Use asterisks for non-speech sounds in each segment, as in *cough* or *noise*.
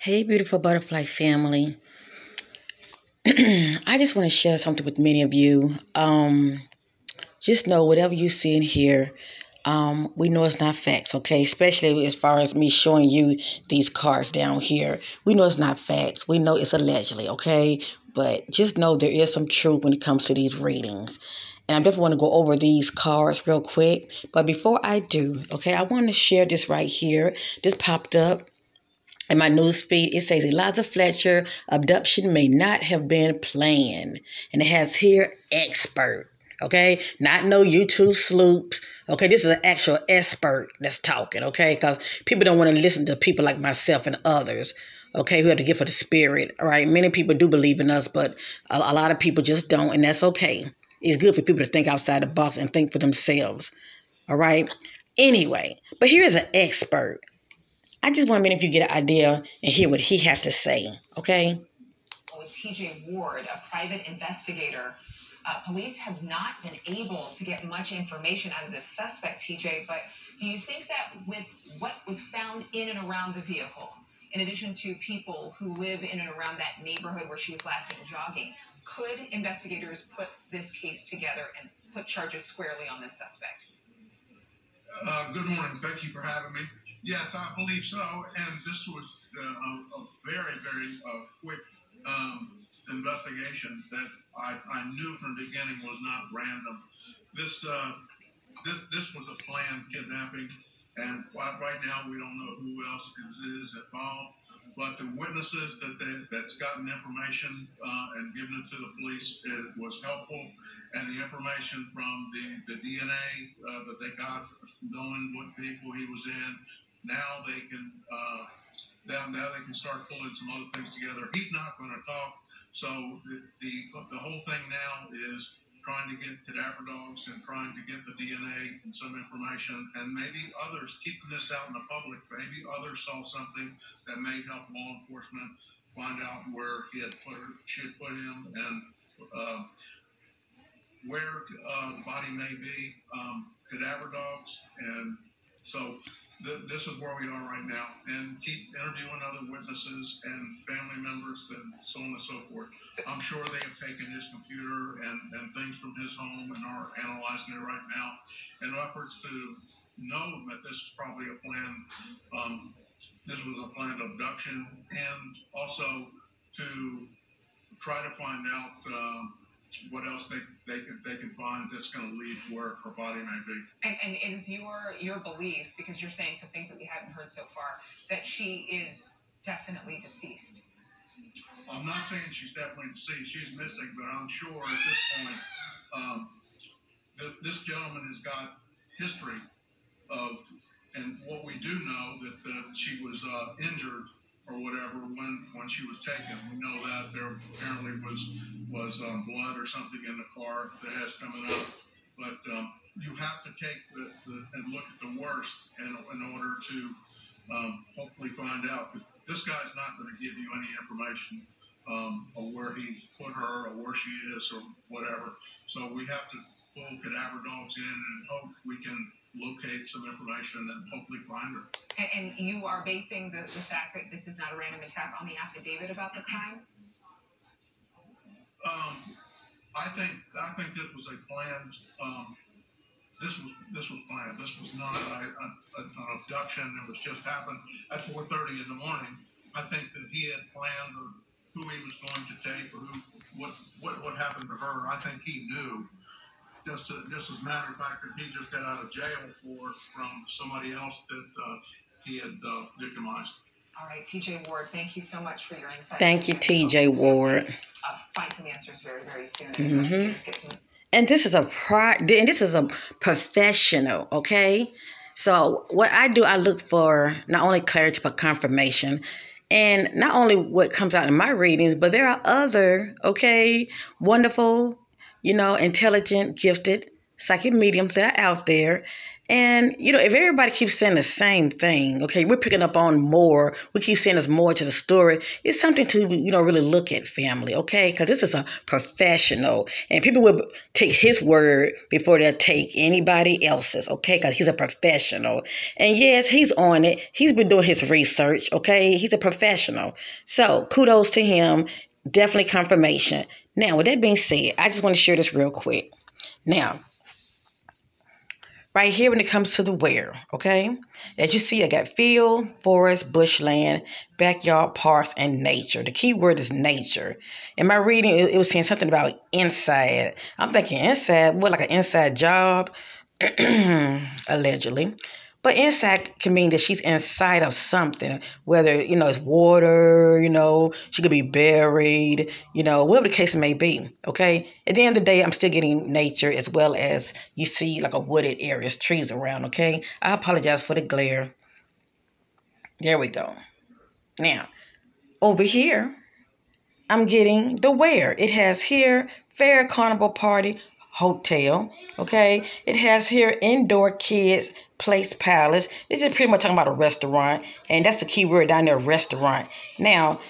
Hey, beautiful butterfly family. *clears throat* I just want to share something with many of you. Um, just know whatever you see and hear, um, we know it's not facts, okay? Especially as far as me showing you these cards down here. We know it's not facts. We know it's allegedly, okay? But just know there is some truth when it comes to these readings. And I definitely want to go over these cards real quick. But before I do, okay, I want to share this right here. This popped up in my news feed, it says Eliza Fletcher abduction may not have been planned. And it has here expert. Okay, not no YouTube sloops. Okay, this is an actual expert that's talking. Okay, because people don't want to listen to people like myself and others. Okay, who have the gift of the spirit. All right, many people do believe in us, but a, a lot of people just don't, and that's okay. It's good for people to think outside the box and think for themselves. All right. Anyway, but here's an expert. I just want a minute if you get an idea and hear what he has to say, okay? With TJ Ward, a private investigator, uh, police have not been able to get much information out of this suspect, TJ. But do you think that with what was found in and around the vehicle, in addition to people who live in and around that neighborhood where she was last seen jogging, could investigators put this case together and put charges squarely on this suspect? Uh, good morning. Thank you for having me. Yes, I believe so. And this was uh, a, a, very, very uh, quick um, investigation that I, I, knew from the beginning was not random. This uh, this, this was a planned kidnapping, and right now we don't know who else is, is involved. But the witnesses that they, that's gotten information uh, and given it to the police was helpful, and the information from the, the DNA uh, that they got knowing what vehicle he was in, now they can uh, now, now they can start pulling some other things together. He's not going to talk, so the, the the whole thing now is trying to get cadaver dogs and trying to get the DNA and some information, and maybe others keeping this out in the public. Maybe others saw something that may help law enforcement find out where he had put her, she had put him, and uh, where uh, the body may be. Um, cadaver dogs, and so this is where we are right now, and keep interviewing other witnesses and family members and so on and so forth. I'm sure they have taken his computer and, and things from his home and are analyzing it right now in efforts to know that this is probably a plan. Um, this was a planned abduction, and also to try to find out. Uh, what else they, they can they can find that's going to lead to where her body may be. And, and it is your your belief because you're saying some things that we haven't heard so far that she is definitely deceased. I'm not saying she's definitely deceased. She's missing, but I'm sure at this point, um, th- this gentleman has got history of, and what we do know that, that she was uh, injured or whatever when when she was taken. We know that there apparently was was um, blood or something in the car that has coming up, but um, you have to take the, the, and look at the worst in, in order to um, hopefully find out. Because this guy's not going to give you any information um, of where he's put her or where she is or whatever. So we have to pull cadaver dogs in and hope we can locate some information and hopefully find her. And, and you are basing the, the fact that this is not a random attack on the affidavit about the crime? Um, I think I think this was a planned. Um, this was this was planned. This was not a, a, an abduction. It was just happened at 4:30 in the morning. I think that he had planned or who he was going to take or who what what what happened to her. I think he knew just to, just as a matter of fact that he just got out of jail for from somebody else that uh, he had uh, victimized. All right, TJ Ward, thank you so much for your insight. Thank you, TJ Ward. Uh, find some answers very, very soon. Mm-hmm. And this is a pri- and this is a professional, okay? So what I do, I look for not only clarity but confirmation. And not only what comes out in my readings, but there are other, okay, wonderful you know, intelligent, gifted psychic mediums that are out there. And you know, if everybody keeps saying the same thing, okay, we're picking up on more. We keep saying there's more to the story. It's something to you know really look at, family, okay? Because this is a professional, and people will take his word before they'll take anybody else's, okay? Because he's a professional, and yes, he's on it. He's been doing his research, okay? He's a professional, so kudos to him. Definitely confirmation. Now, with that being said, I just want to share this real quick. Now, right here when it comes to the where, okay? As you see, I got field, forest, bushland, backyard, parks, and nature. The key word is nature. In my reading, it, it was saying something about inside. I'm thinking inside, what, like an inside job? *clears throat* Allegedly. But inside can mean that she's inside of something, whether, you know, it's water, you know, she could be buried, you know, whatever the case may be. Okay. At the end of the day, I'm still getting nature as well as you see like a wooded areas, trees around. Okay. I apologize for the glare. There we go. Now, over here, I'm getting the where. It has here, fair carnival party, hotel. Okay. It has here indoor kids place palace. This is pretty much talking about a restaurant. And that's the key word down there, restaurant. Now,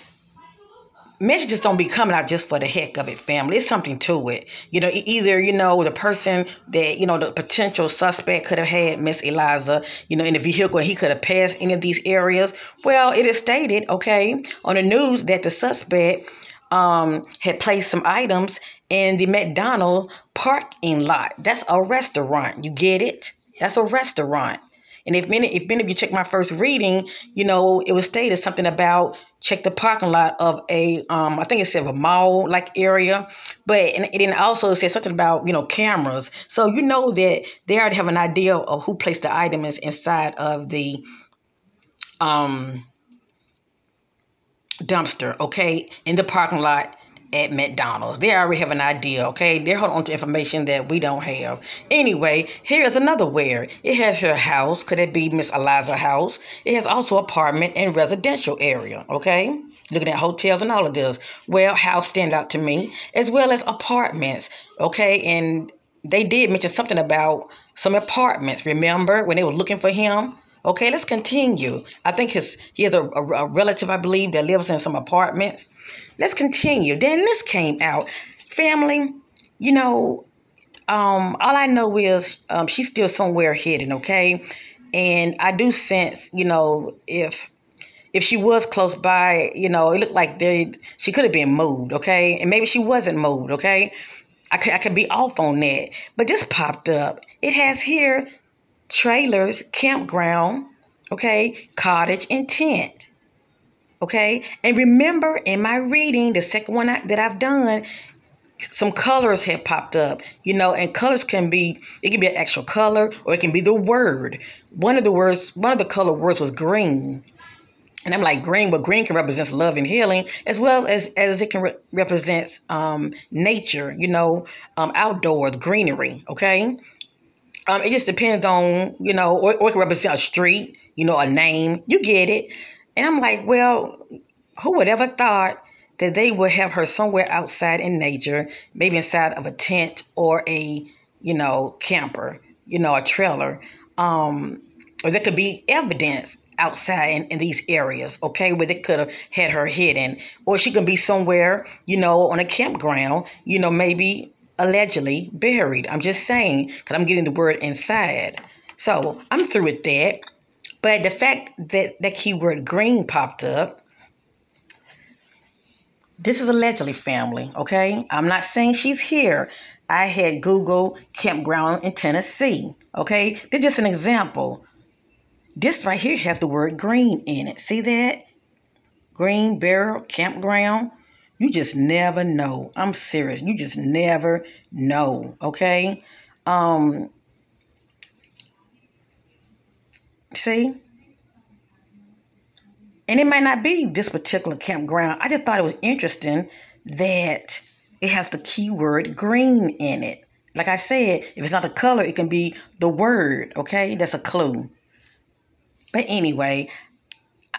messages don't be coming out just for the heck of it, family. It's something to it. You know, either, you know, the person that, you know, the potential suspect could have had Miss Eliza, you know, in the vehicle, he could have passed any of these areas. Well, it is stated, okay, on the news that the suspect um, had placed some items in the McDonald parking lot. That's a restaurant. You get it? That's a restaurant. And if many, if many of you check my first reading, you know, it was stated something about check the parking lot of a, um, I think it said a mall like area, but and it then also said something about you know cameras. So you know that they already have an idea of who placed the items inside of the, um, dumpster. Okay, in the parking lot at McDonald's. They already have an idea, okay? They're holding on to information that we don't have. Anyway, here is another where. It has her house. Could it be Miss Eliza's house? It has also apartment and residential area, okay? Looking at hotels and all of this. Well, house stand out to me, as well as apartments, okay? And they did mention something about some apartments. Remember when they were looking for him? Okay, let's continue. I think his he has a, a, a relative, I believe, that lives in some apartments. Let's continue. Then this came out. Family, you know, um, all I know is um, she's still somewhere hidden, okay? And I do sense, you know, if if she was close by, you know, it looked like they she could have been moved, okay? And maybe she wasn't moved, okay? I could I could be off on that. But this popped up. It has here trailers, campground, okay, cottage and tent. Okay. And remember in my reading, the second one I, that I've done, some colors have popped up, you know, and colors can be, it can be an actual color or it can be the word. One of the words, one of the color words was green. And I'm like, green, but green can represent love and healing as well as, as it can re- represent um, nature, you know, um, outdoors, greenery, okay? Um, it just depends on, you know, or, or it represent a street, you know, a name. You get it. And I'm like, well, who would ever thought that they would have her somewhere outside in nature, maybe inside of a tent or a, you know, camper, you know, a trailer. Um, or there could be evidence outside in, in these areas, okay, where they could have had her hidden. Or she could be somewhere, you know, on a campground, you know, maybe allegedly buried. I'm just saying, because I'm getting the word inside. So I'm through with that. But the fact that that keyword green popped up, this is allegedly family, okay? I'm not saying she's here. I had Google campground in Tennessee, okay? Is just an example. This right here has the word green in it. See that? Green barrel campground. You just never know. I'm serious. You just never know, okay? Um See? And it might not be this particular campground. I just thought it was interesting that it has the keyword green in it. Like I said, if it's not the color, it can be the word, okay? That's a clue. But anyway,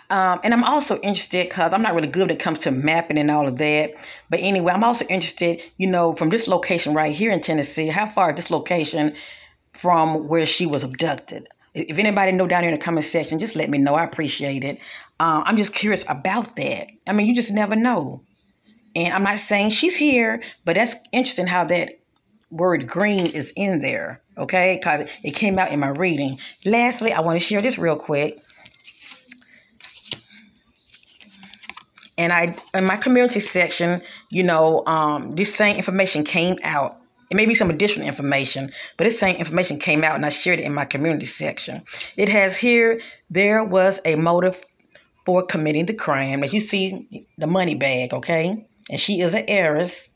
um, and I'm also interested because I'm not really good when it comes to mapping and all of that. But anyway, I'm also interested, you know, from this location right here in Tennessee, how far is this location from where she was abducted. If anybody know down here in the comment section, just let me know. I appreciate it. Um, I'm just curious about that. I mean, you just never know. And I'm not saying she's here, but that's interesting how that word green is in there, okay? Because it came out in my reading. Lastly, I want to share this real quick. And I, in my community section, you know, um, this same information came out. It may be some additional information, but this same information came out and I shared it in my community section. It has here, there was a motive for committing the crime. As you see, the money bag, okay? And she is an heiress.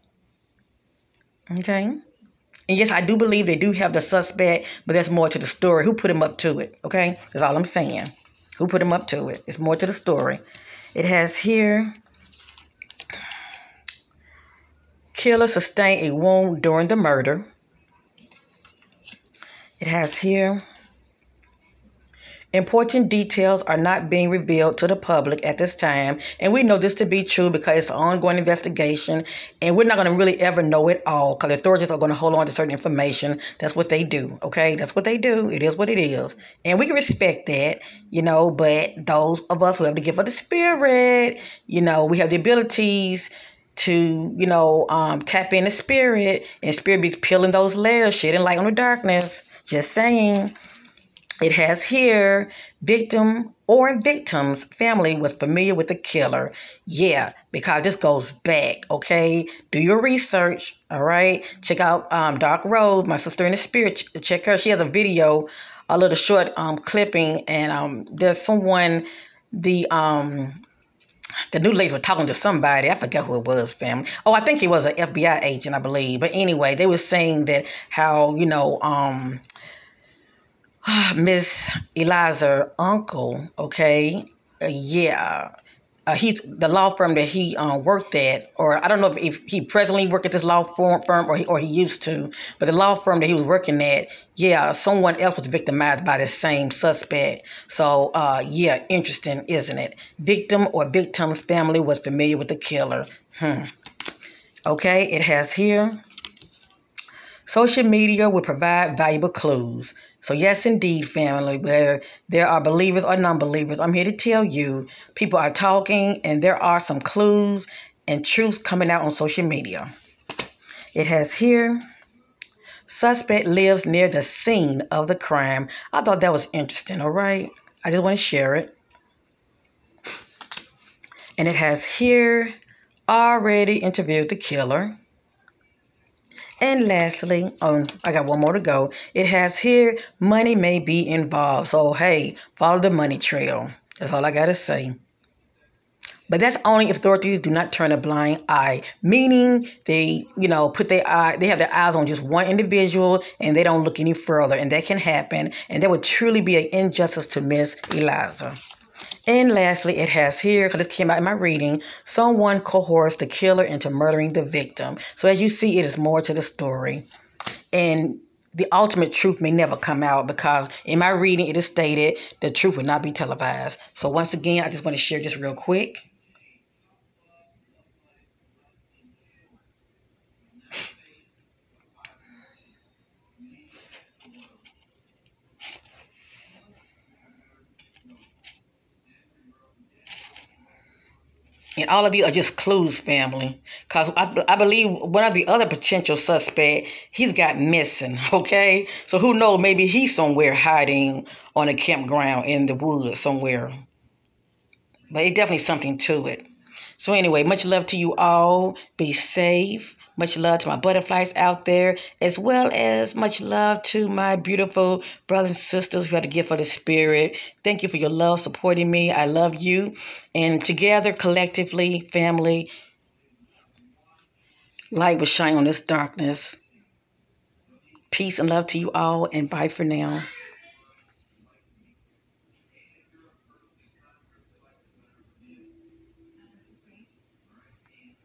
Okay? And yes, I do believe they do have the suspect, but that's more to the story. Who put him up to it? Okay? That's all I'm saying. Who put him up to it? It's more to the story. It has here killer sustained a wound during the murder. It has here Important details are not being revealed to the public at this time, and we know this to be true because it's an ongoing investigation, and we're not going to really ever know it all because authorities are going to hold on to certain information. That's what they do, okay? That's what they do. It is what it is, and we can respect that, you know. But those of us who have the gift of the spirit, you know, we have the abilities to, you know, um, tap in the spirit, and spirit be peeling those layers, shedding light on the darkness. Just saying. It has here victim or victim's family was familiar with the killer. Yeah, because this goes back, okay? Do your research, all right? Check out um, Dark Rose, my sister in the spirit. Check her. She has a video, a little short um, clipping, and um, there's someone, the um, the new ladies were talking to somebody. I forget who it was, family. Oh, I think he was an FBI agent, I believe. But anyway, they were saying that how, you know, um, *sighs* Miss Eliza uncle, okay, uh, yeah, uh, he's the law firm that he uh, worked at, or I don't know if, if he presently worked at this law firm, firm or he, or he used to, but the law firm that he was working at, yeah, someone else was victimized by the same suspect. So, uh, yeah, interesting, isn't it? Victim or victim's family was familiar with the killer. Hmm. Okay, it has here. Social media will provide valuable clues. So, yes, indeed, family, where there are believers or non believers, I'm here to tell you people are talking and there are some clues and truths coming out on social media. It has here suspect lives near the scene of the crime. I thought that was interesting, all right? I just want to share it. And it has here already interviewed the killer. And lastly, um, I got one more to go. It has here money may be involved. So, hey, follow the money trail. That's all I got to say. But that's only if authorities do not turn a blind eye, meaning they, you know, put their eye, they have their eyes on just one individual and they don't look any further. And that can happen. And that would truly be an injustice to Miss Eliza. And lastly, it has here, because this came out in my reading, someone coerced the killer into murdering the victim. So as you see, it is more to the story. And the ultimate truth may never come out because in my reading, it is stated the truth will not be televised. So once again, I just want to share this real quick. And all of these are just clues, family. Because I, I believe one of the other potential suspect, he's got missing, *laughs* okay? So who knows, maybe he's somewhere hiding on a campground in the woods somewhere. But it definitely something to it. So anyway, much love to you all. Be safe. Much love to my butterflies out there, as well as much love to my beautiful brothers and sisters who had a gift for the spirit. Thank you for your love, supporting me. I love you. And together, collectively, family, light will shine on this darkness. Peace and love to you all, and bye for now.